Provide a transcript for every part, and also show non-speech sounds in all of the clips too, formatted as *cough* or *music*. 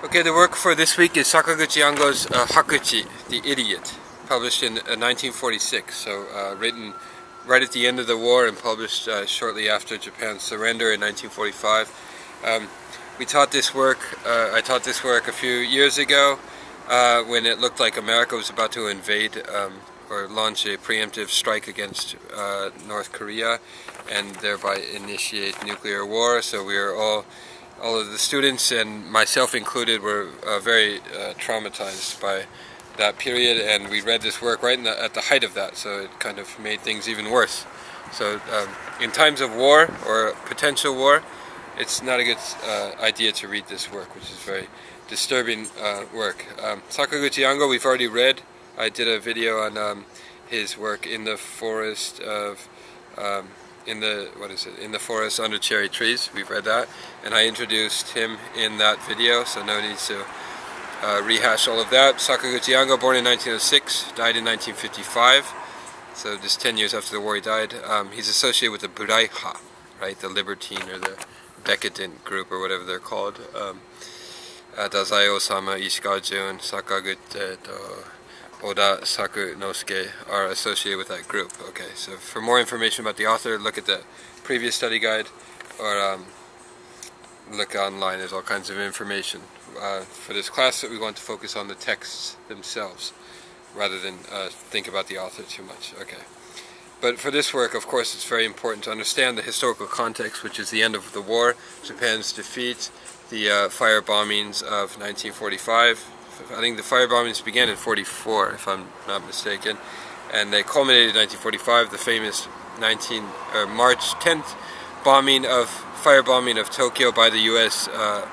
Okay, the work for this week is Sakaguchi Ango's uh, Hakuchi, The Idiot, published in uh, 1946, so uh, written right at the end of the war and published uh, shortly after Japan's surrender in 1945. Um, we taught this work, uh, I taught this work a few years ago uh, when it looked like America was about to invade um, or launch a preemptive strike against North Korea and thereby initiate nuclear war, so we are all all of the students and myself included were uh, very uh, traumatized by that period and we read this work right the, at the height of that so it kind of made things even worse. So um, in times of war or potential war it's not a good uh, idea to read this work which is very disturbing uh, work. Um, Sakaguchi Ango we've already read. I did a video on um, his work in the forest of um, in the what is it in the forest under cherry trees. We've read that. And I introduced him in that video so no need to uh, rehash all of that. Sakaguchi Ango born in 1906 died in 1955 so just 10 years after the war he died. Um, he's associated with the Buraiha right? The libertine or the decadent group or whatever they're called. Um, Dazai Osamu Ishikawa Jun Sakaguchi Oda Sakunosuke are associated with that group. Okay, so for more information about the author, look at the previous study guide or um, look online. There's all kinds of information. Uh, for this class, we want to focus on the texts themselves rather than uh, think about the author too much. Okay. But for this work, of course, it's very important to understand the historical context, which is the end of the war, Japan's defeat, the uh, fire bombings of 1945, I think the fire bombings began in 44, if I'm not mistaken, and they culminated in 1945, the famous 19 or March 10th bombing of fire bombing of Tokyo by the U.S. Uh,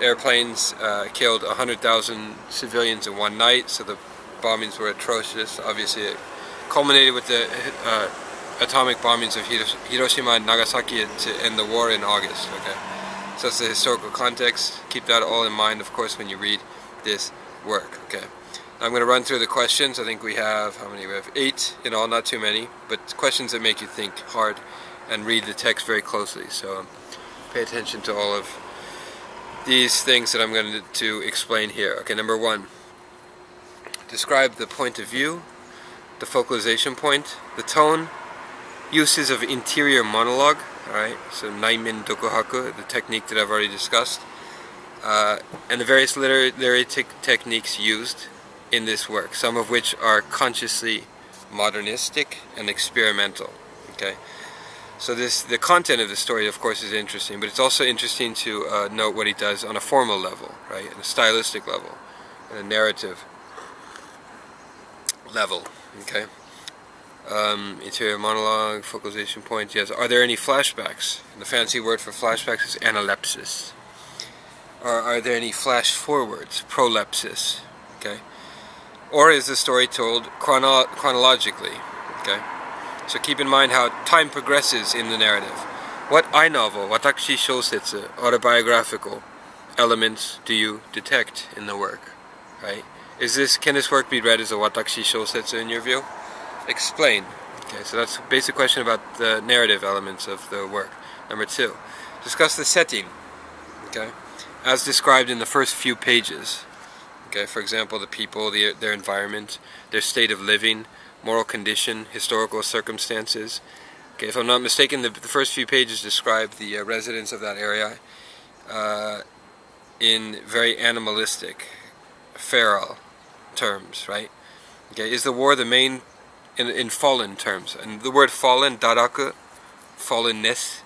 airplanes uh, killed 100,000 civilians in one night. So the bombings were atrocious. Obviously, it culminated with the uh, atomic bombings of Hiroshima and Nagasaki to end the war in August. Okay, so that's the historical context. Keep that all in mind, of course, when you read this work. Okay, I'm going to run through the questions. I think we have, how many? We have eight in all, not too many, but questions that make you think hard and read the text very closely. So um, pay attention to all of these things that I'm going to, to explain here. Okay, number one, describe the point of view, the focalization point, the tone, uses of interior monologue, alright, so Naimen Dokuhaku, the technique that I've already discussed, uh, and the various literary te techniques used in this work, some of which are consciously modernistic and experimental. Okay, so this the content of the story, of course, is interesting, but it's also interesting to uh, note what he does on a formal level, right, on a stylistic level, and a narrative level. Okay. Um, interior monologue, focalization points, yes. Are there any flashbacks? And the fancy word for flashbacks is analepsis. Are there any flash forwards, prolepsis? Okay. Or is the story told chrono chronologically? Okay. So keep in mind how time progresses in the narrative. What I novel, watashi shosetsu, autobiographical elements do you detect in the work? Right? Is this can this work be read as a watashi shosetsu in your view? Explain. Okay, so that's a basic question about the narrative elements of the work. Number two, discuss the setting. Okay as described in the first few pages. Okay, for example, the people, the, their environment, their state of living, moral condition, historical circumstances. Okay, if I'm not mistaken, the, the first few pages describe the uh, residents of that area uh, in very animalistic, feral terms, right? Okay, is the war the main, in, in fallen terms, and the word fallen, daraku, fallenness,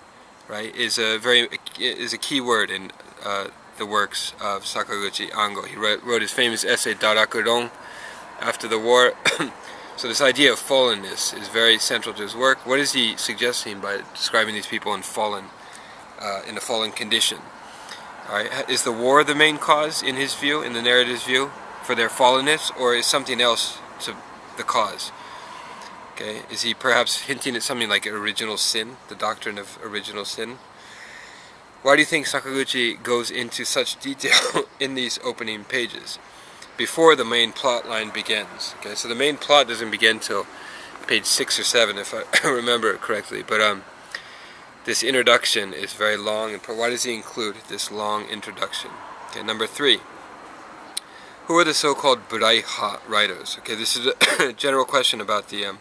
right, is a very is a key word in uh, the works of Sakaguchi Ango. He wrote, wrote his famous essay Darakuron after the war. *clears throat* so this idea of fallenness is very central to his work. What is he suggesting by describing these people in fallen, uh, in a fallen condition? Right. Is the war the main cause, in his view, in the narrative's view, for their fallenness, or is something else to the cause? Okay, is he perhaps hinting at something like original sin, the doctrine of original sin? Why do you think Sakaguchi goes into such detail *laughs* in these opening pages before the main plot line begins? Okay, so the main plot doesn't begin till page six or seven, if I *laughs* remember it correctly. But um, this introduction is very long. And why does he include this long introduction? Okay, number three. Who are the so-called Buraiha writers? Okay, this is a *coughs* general question about the um,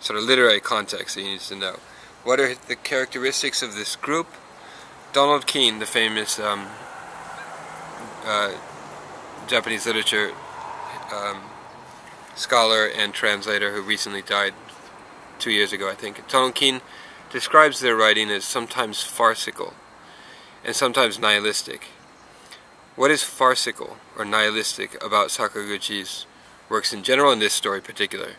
sort of literary context that you need to know. What are the characteristics of this group? Donald Keene, the famous um, uh, Japanese literature um, scholar and translator who recently died two years ago, I think. Donald Keene describes their writing as sometimes farcical and sometimes nihilistic. What is farcical or nihilistic about Sakaguchi's works in general and this story particularly?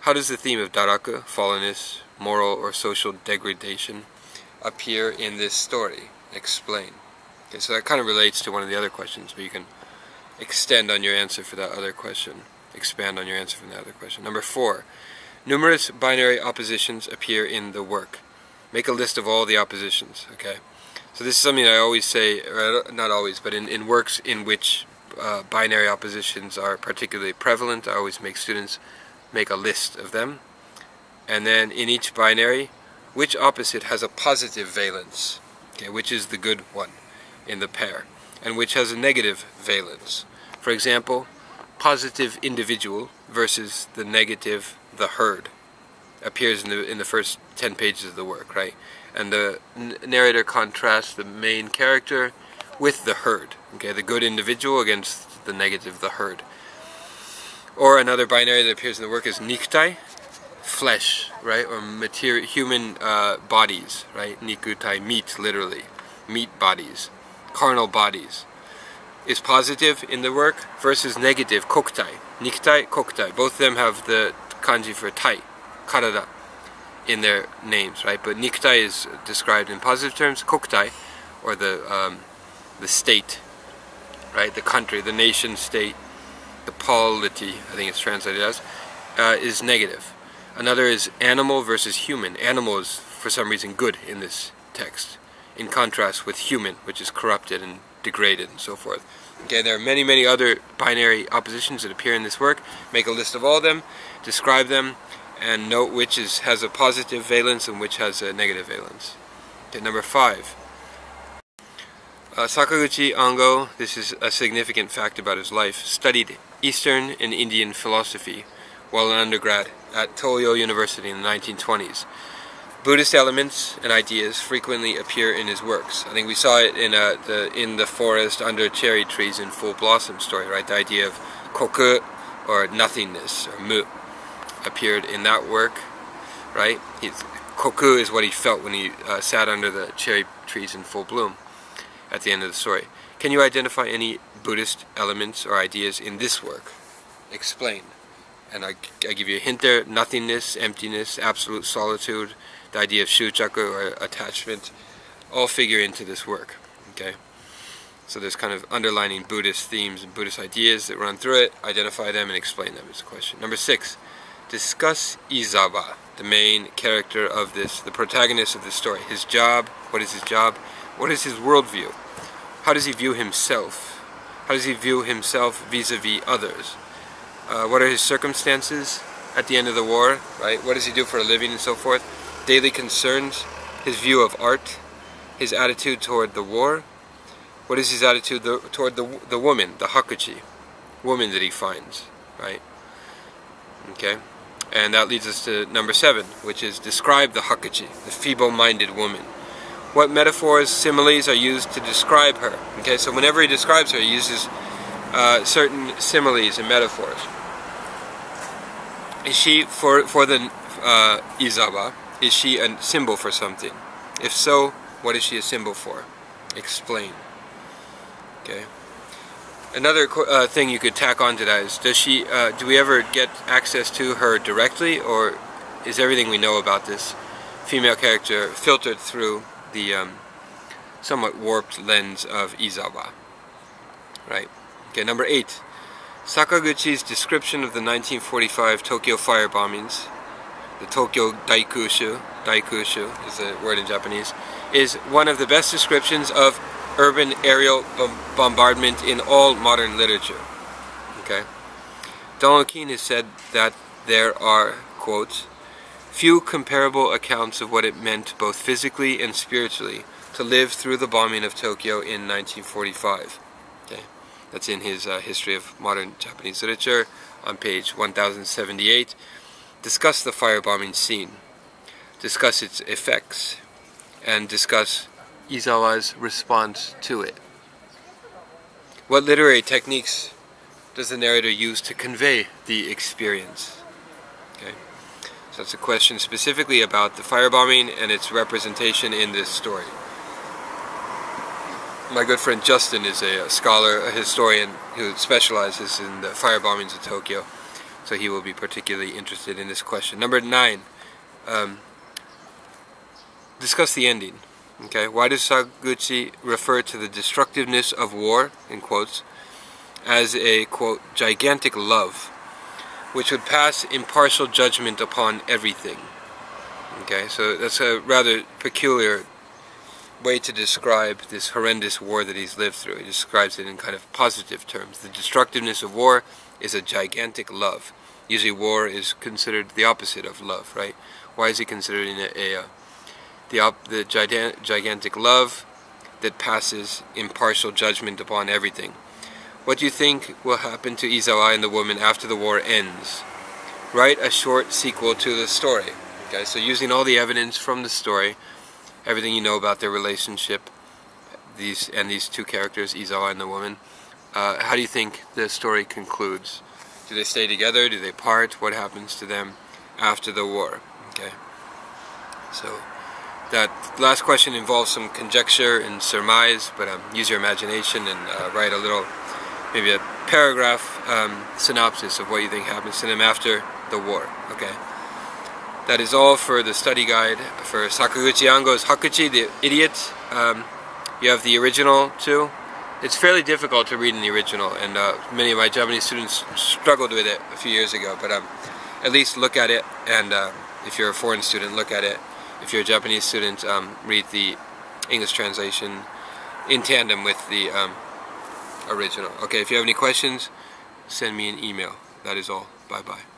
How does the theme of daraku, fallenness, moral or social degradation, appear in this story? Explain. Okay, so that kind of relates to one of the other questions, but you can extend on your answer for that other question. Expand on your answer from that other question. Number four, numerous binary oppositions appear in the work. Make a list of all the oppositions, okay? So this is something I always say, not always, but in, in works in which uh, binary oppositions are particularly prevalent, I always make students make a list of them. And then in each binary, which opposite has a positive valence, okay, which is the good one in the pair, and which has a negative valence. For example, positive individual versus the negative the herd appears in the in the first 10 pages of the work, right? and the narrator contrasts the main character with the herd. Okay, the good individual against the negative, the herd. Or another binary that appears in the work is nikutai, flesh, right, or material, human uh, bodies, right, nikutai, meat, literally, meat bodies, carnal bodies, is positive in the work versus negative, kokutai, nikutai, kokutai. Both of them have the kanji for tai, karada in their names, right? But nikutai is described in positive terms. Kokutai, or the um, the state, right? The country, the nation state, the polity, I think it's translated as, uh, is negative. Another is animal versus human. Animal is, for some reason, good in this text, in contrast with human, which is corrupted and degraded and so forth. Okay, there are many, many other binary oppositions that appear in this work. Make a list of all of them, describe them, and note which is, has a positive valence and which has a negative valence. Okay, number five. Uh, Sakaguchi Ango, this is a significant fact about his life, studied Eastern and Indian philosophy while an undergrad at Toyo University in the 1920s. Buddhist elements and ideas frequently appear in his works. I think we saw it in uh, the in the forest under cherry trees in full blossom story, right? The idea of koku or nothingness or mu appeared in that work, right? He's, koku is what he felt when he uh, sat under the cherry trees in full bloom at the end of the story. Can you identify any Buddhist elements or ideas in this work? Explain. And I, I give you a hint there, nothingness, emptiness, absolute solitude, the idea of shuchaku or attachment, all figure into this work, okay? So there's kind of underlining Buddhist themes and Buddhist ideas that run through it, identify them and explain them is the question. Number six, discuss Izawa, the main character of this, the protagonist of this story. His job, what is his job? What is his worldview? How does he view himself? How does he view himself vis-a-vis -vis others? Uh, what are his circumstances at the end of the war, right? What does he do for a living and so forth? Daily concerns, his view of art, his attitude toward the war. What is his attitude the, toward the, the woman, the hakuchi, woman that he finds, right? Okay. And that leads us to number seven, which is describe the Hakuchi, the feeble-minded woman. What metaphors, similes are used to describe her? Okay, so whenever he describes her, he uses uh, certain similes and metaphors. Is she, for, for the uh, Izawa, is she a symbol for something? If so, what is she a symbol for? Explain. Okay. Another uh, thing you could tack onto that is, does she, uh, do we ever get access to her directly, or is everything we know about this female character filtered through the um, somewhat warped lens of Izawa? Right. Okay, number eight. Sakaguchi's description of the 1945 Tokyo fire bombings, the Tokyo Daikushu, Daikushu is the word in Japanese, is one of the best descriptions of urban aerial bombardment in all modern literature. Okay? Donald Keene has said that there are, quote, few comparable accounts of what it meant both physically and spiritually to live through the bombing of Tokyo in 1945. That's in his uh, History of Modern Japanese Literature on page 1078. Discuss the firebombing scene, discuss its effects, and discuss Izawa's response to it. What literary techniques does the narrator use to convey the experience? Okay, so that's a question specifically about the firebombing and its representation in this story. My good friend Justin is a, a scholar, a historian who specializes in the firebombings of Tokyo, so he will be particularly interested in this question. Number nine, um, discuss the ending. Okay, why does Saguchi refer to the destructiveness of war, in quotes, as a, quote, gigantic love, which would pass impartial judgment upon everything? Okay, so that's a rather peculiar way to describe this horrendous war that he's lived through. He describes it in kind of positive terms. The destructiveness of war is a gigantic love. Usually war is considered the opposite of love, right? Why is he considering a, a, a the, the gigantic love that passes impartial judgment upon everything. What do you think will happen to Izawa and the woman after the war ends? Write a short sequel to the story. Okay, so using all the evidence from the story, everything you know about their relationship, these and these two characters, Izawa and the woman, uh, how do you think the story concludes? Do they stay together? Do they part? What happens to them after the war? Okay, so that last question involves some conjecture and surmise, but um, use your imagination and uh, write a little, maybe a paragraph um, synopsis of what you think happens to them after the war. Okay. That is all for the study guide for Sakaguchi Ango's Hakuchi, the Idiot. Um, you have the original too. It's fairly difficult to read in the original, and uh, many of my Japanese students struggled with it a few years ago. But um, at least look at it, and uh, if you're a foreign student, look at it if you're a Japanese student, um, read the English translation in tandem with the um, original. Okay, if you have any questions, send me an email. That is all. Bye-bye.